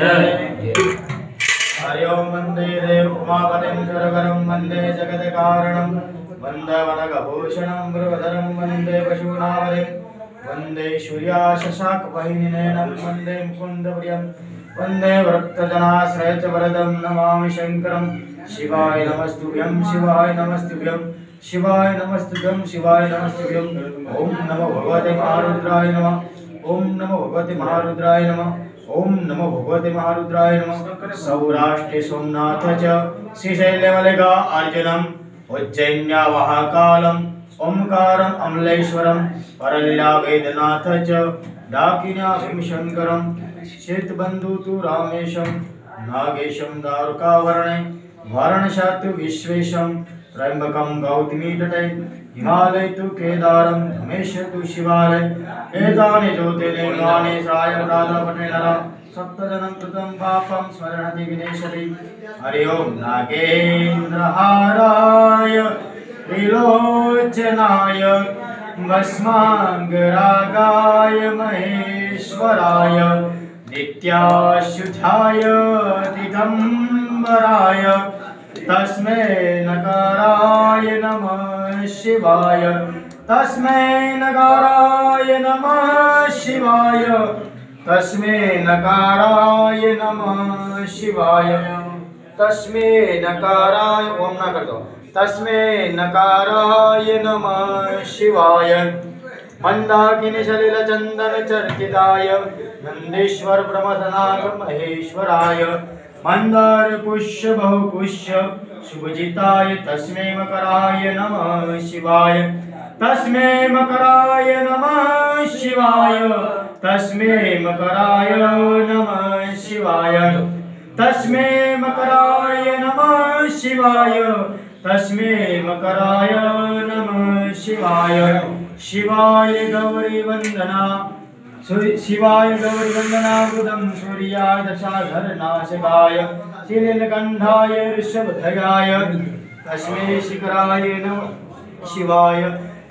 जय हरि ओम वंदे देव उमापतिं सुरगरं वंदे जगत्कारणं वंदे वनगभूषणं मृगधरं वंदे पशूनावरिं वंदे सूर्याशशाकवाहिनिनयनं शिवाय नमस्तुभ्यं शिवाय नमस्तुभ्यं शिवाय नमस्तुभ्यं शिवाय नमस्तुभ्यं ॐ नमो भगवते महारुद्राय नमः ॐ नमो भगवते महारुद्राय नमः। ओम नमो भगवते महारुद्राय नमः। सौराष्ट्रे सोमनाथ च। श्रीशैलमलिका अर्जुनम् उज्जैन्या महाकालम् ओंकारम् अमलेश्वरं परल्या वेदनाथ च। डाकिन्या भीमशङ्करं शीतबन्धु तु रामेशं नागेशं दारुकावर्णे वारणशातु विश्वेशं त्र्यम्बकं गौतमीतटे हिमालय तु केदारं धमेश तु शिवालय, एतानि ज्योतिर्लिङ्गानि श्रायप्रातपटे नर सप्तजनं कृतं पापं स्मरणति विनेशति हरि ओं नागेन्द्रहाराय, त्रिलोचनाय, भस्माङ्गरागाय, महेश्वराय, नित्याशुद्धाय, दिगम्बराय तस्मै नकाराय नमः शिवाय। तस्मै नकाराय नमः शिवाय। तस्मै नकाराय नमः शिवाय। तस्मै नकाराय ओम ना कर दो। तस्मै नकाराय नमः शिवाय। मंदाकिनी सलिल चंदन चर्चिताय नंदेश्वर ब्रह्मधनाग महेश्वराय। मंदार पुष्य बहु पुष्य, शुभजिताय तस्मै मकराय नमः शिवाय। तस्मै मकराय नमः शिवाय। तस्मै मकराय नमः शिवाय। तस्मै मकराय नमः शिवाय। तस्मै मकराय नमः शिवाय। शिवाय गौरी सूर्य- शिवाय गौरी वन्दना बुधं सूर्याय दशाधर नाशकाय श्रीलकण्ठाय ऋषभधयाय तस्मै शिखराय नमः शिवाय,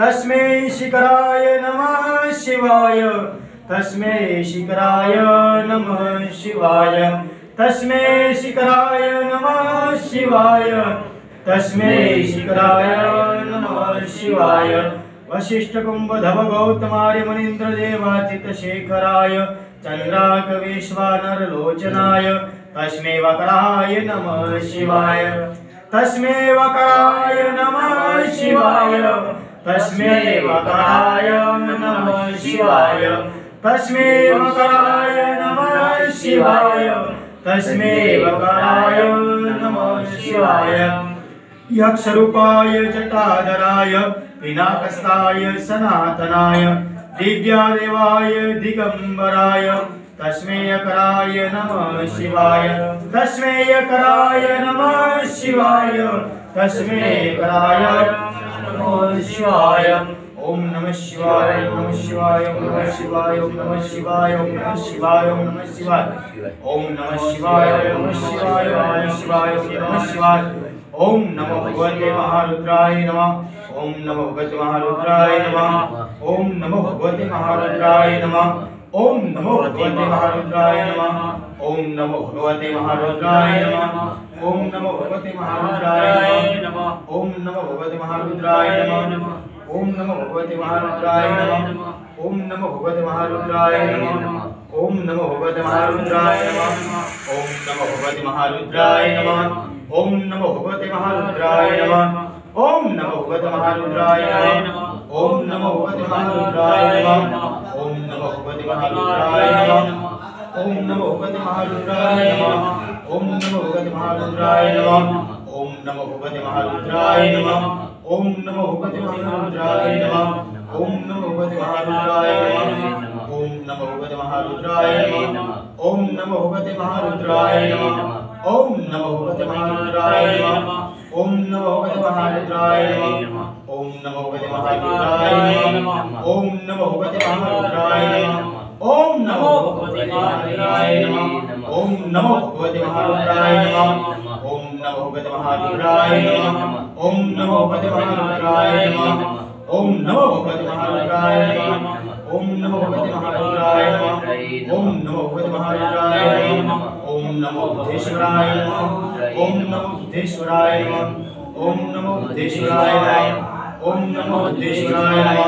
तस्मै शिखराय नमः शिवाय, तस्मै शिखराय नमः शिवाय, तस्मै शिखराय नमः शिवाय, तस्मै शिखराय नमः शिवाय। वशिष्ठ कुंभधव गौतमार्य मनीन्द्र देवाचित शेखराय चंद्राकविश्वानर लोचनाय तस्मै वकराय नमः शिवाय। तस्मै वकराय नमः शिवाय। तस्मै वकराय नमः शिवाय। तस्मै वकराय नमः शिवाय। तस्मै वकराय नमः शिवाय। यक्षरूपाय जटाधराय पिनाकस्ताय सनातनाय दिव्यादेवाय दिगम्बराय तस्मै यकराय नमः शिवाय तस्मै यकराय नमः शिवाय तस्मै यकराय नमः शिवाय ओम नमः शिवाय नमः शिवाय ओम नमः शिवाय ओम नमः शिवाय ओम नमः शिवाय ओम नमः शिवाय ओम नमः शिवाय ओम नमः शिवाय ओम नमः शिवाय ओम नमः शिवाय ओम नमो भगवते महारुद्राय नमः ओम नमो भगवते महारुद्राय नमः ओम नमो भगवते महारुद्राय नमः ओम नमो भगवते महारुद्राय नमः ओम नमो भगवते महारुद्राय नमः ओम नमो भगवते महारुद्राय नमः ओम नमो भगवते महारुद्राय नमः ओम नमो भगवते महारुद्राय नमः ओम नमो भगवते महारुद्राय नमः ओम नमो भगवते महारुद्राय नमः ओम नमो भगवते महारुद्राय नमः ओम नमो भगवते महारुद्राय नमः ओम नमो भगवते महारुद्राय नमः ओम नमो भगवते महारुद्राय नमः ओम नमो भगवते महारुद्राय नमः ओम नमो भगवते महारुद्राय नमः ओम नमो भगवते महारुद्राय नमः ओम नमो भगवते महारुद्राय नमः ओम नमो भगवते महारुद्राय नमः ओम नमो भगवते महारुद्राय नमः ओम नमो भगवते महारुद्राय नमः ओम नमो भगवते महारुद्राय नमः ओम नमो भगवते महारुद्राय नमः ओम नमो भगवते महारुद्राय नमः ओम नमो भगवते महारुद्राय नमः ओम नमो भगवते महारुद्राय नमः ओम नमो भगवते महारुद्राय नमः ओम नमो भगवते महारुद्राय नमः ओम नमो भगवते महारुद्राय नमः ओम नमो भगवते महारुद्राय नमः ओम नमो भगवते महारुद्राय नमः ओम नमो भगवते महारुद्राय नमः ओम नमो भगवते महारुद्राय नमः नमो बुद्धेश्वराय नमः। ओम नमो बुद्धेश्वराय ओम नमो बुद्धेश्वराय ओम नमो बुद्धेश्वराय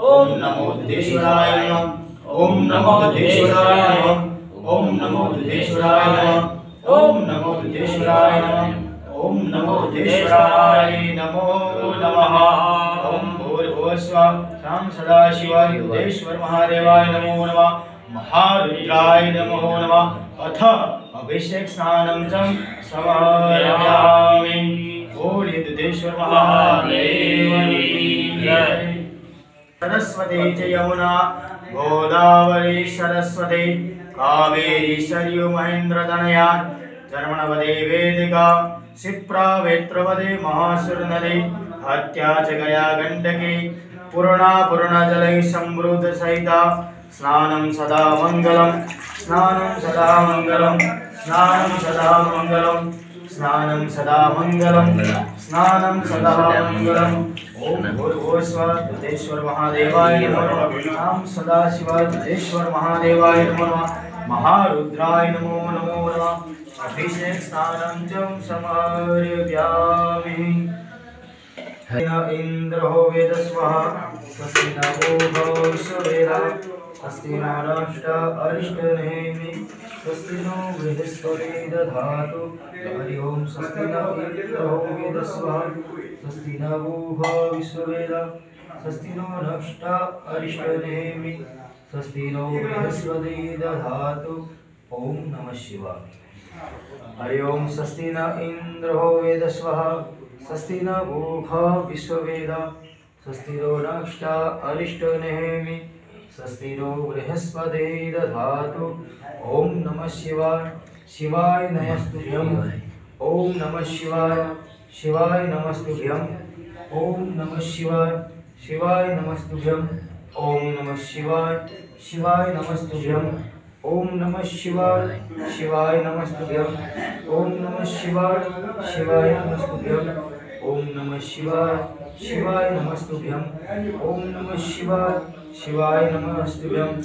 ओम नमो बुद्धेश्वराय ओम नमो बुद्धेश्वराय ओम नमो बुद्धेश्वराय ओम नमो बुद्धेश्वराय ओम नमो बुद्धेश्वराय नमो नमः। ओम भूर्भुवस्व शाम सदाशिवाय बुद्धेश्वर महादेवाय नमो नमः। महारुद्राय नमो नमः। अथ अभिषेक च समर्पयामि। बोलिए दुधेश्वर महादेव की जय सरस्वती च यमुना गोदावरी सरस्वती कावेरी सरयू महेन्द्रतनया जर्मणवदे वेदिका क्षिप्रा वेत्रवदे महासुरनदी हत्या च गया गण्डकी पूर्णा पूर्णजलैः समृद्धसहिता स्नानं सदा मङ्गलं स्नानं सदा मङ्गलं स्नानं सदा मङ्गलं स्नानं सदा मङ्गलं स्नानं सदा मङ्गलम्। ॐ भूर्भुवस्व बुद्धेश्वर महादेवाय नमः। सदाशिवाय बुद्धेश्वर महादेवाय नमः। महारुद्राय नमो नमो नमः। अभिषेक स्नानं च समर्पयामि इन्द्रो वेदस्वः। स्वस्ति नमो भविष्यवेद अस्ति नो राष्ट्र अरिष्टनेमि स्वस्ति नो बृहस्पति दधातु। हरि ओं स्वस्ति न इन्द्रो वेदस्वः स्वस्ति नमो भविष्यवेद स्वस्ति नो नष्ट अरिष्टनेमि स्वस्ति नो बृहस्पति दधातु। ॐ नमः शिवाय। हरि ओं स्वस्ति न इन्द्रो वेदस्वः स्वस्ति न भूख विश्ववेद, स्वस्ति नो अरिष्टनेमि स्वस्ति नो बृहस्पति दधातु ॐ नमः शिवाय। शिवाय नमस्तुभ्यम् ॐ नमः शिवाय। शिवाय नमस्तुभ्यम् ॐ नमः शिवाय। शिवाय नमस्तुभ्यम् ॐ नमः शिवाय। शिवाय नमस्तुभ्यम् ॐ नमः शिवाय। शिवाय नमस्तुभ्यम् ॐ नमः शिवाय। शिवाय नमस्तुभ्यम् ॐ नमः शिवाय। शिवाय नमस्तुभ्यम् ॐ नमः शिवाय। शिवाय नमस्तुभ्यम्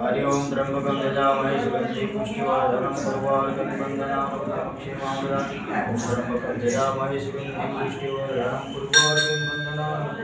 हरि ओम त्र्यंबकं यजामहे सुगन्धि पुष्टिवर्धनं सर्वार्गं वन्दनामृतं क्षेमामृतं। त्र्यंबकं सुगन्धि पुष्टिवर्धनं वन्दनामृतं।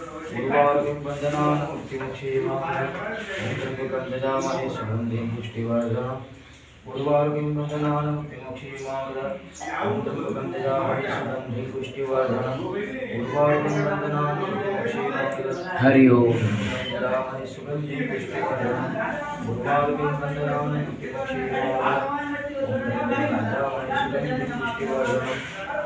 गुरुवारं वन्दनान् उत्तिमक्षेमाय त्र्यम्बकं हरि ओम्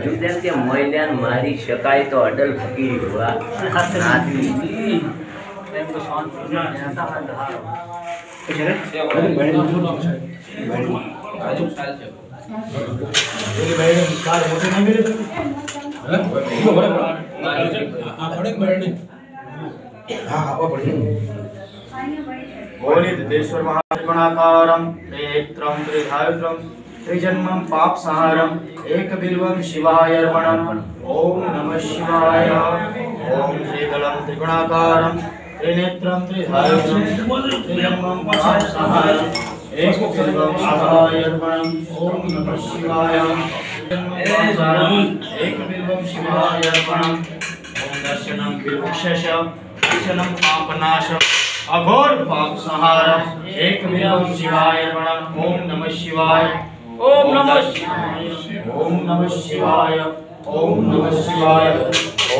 જુદા કે મહિલાને મારી શકાય તો અડલ ફકીર હોવા આદમી બોલી દેશ્વર મહાત્મણાકારમ ત્રિનેત્રમ ત્રિધાયુષમ त्रिजन्मं एकबिल्वं शिवाय अर्पणम्। ॐ नमः शिवाय। ॐ त्रिदलं त्रिगुणाकारं, त्रिनेत्रं त्रिधायुधं त्रिजन्मं एकबिल्वं शिवाय अर्पणम्। ॐ नमः शिवाय। एकबिल्वं शिवाय अर्पणम्। ॐ दर्शनं विवक्षश, दर्शनं पापनाशम् अघोर पाप संहार एक शिवाय ॐ नमः शिवाय। ओम नमः शिवाय। ॐ नमः शिवाय। ॐ नमः शिवाय।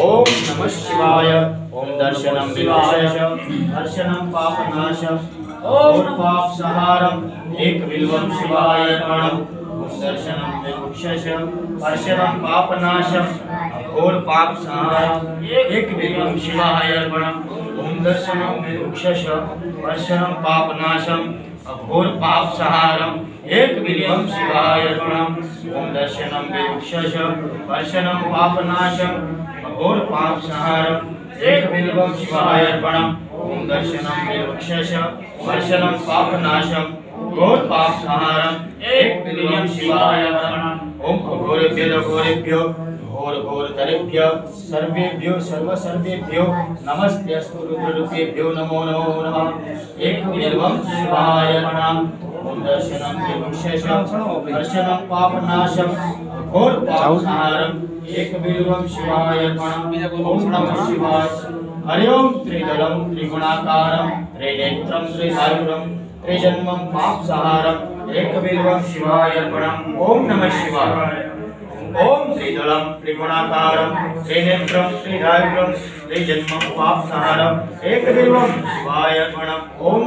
ॐ नमः शिवाय। ॐ दर्शनं विवक्षश दर्शनं पापनाशम् ॐ पाप संहारम् एक बिल्वं शिवाय अर्पणम् ॐ दर्शनं विवक्षश। दर्शनं पापनाशम्। घोर पाप संहारम् एक बिल्वं शिवाय अर्पणम् ॐ दर्शनं विवक्षश। दर्शनं पापनाशम्। अघोर पाप संहारम् एक बिल्वं शिवाय अर्पणम् ॐ दर्शनं विवक्षश दर्शनं पापनाशम् अघोर पाप सहारम एक बिल्वं शिवाय अर्पणम् ॐ दर्शनं विवक्षश दर्शनं पापनाशम् घोर पाप सहारम एक बिल्वं शिवाय अर्पणम् ॐ घोरेभ्यो घोरेभ्यो घोर घोर सर्वेभ्यो सर्व सर्वेभ्यो नमस्ते अस्तु रुद्ररूपेभ्यो नमो नमो नमः। एक बिल्वं शिवाय अर्पणम् ॐ दर्शनं विवक्षश दर्शनं पापनाशम् घोर पाप संहारम् एक बिल्वं शिवाय अर्पणम् ॐ नमः शिवाय। हरि ओम त्रिदलं त्रिगुणाकारं, त्रिनेत्रं त्रिधायुरं त्रिजन्मं पापसंहारम् एकबिल्वं शिवाय अर्पणम् ॐ नमः शिवाय। ॐ त्रिदलं त्रिगुणाकारं त्रिनेत्रं त्रिधायुरं त्रिजन्मं पापसंहारम् अर्पणम् ॐ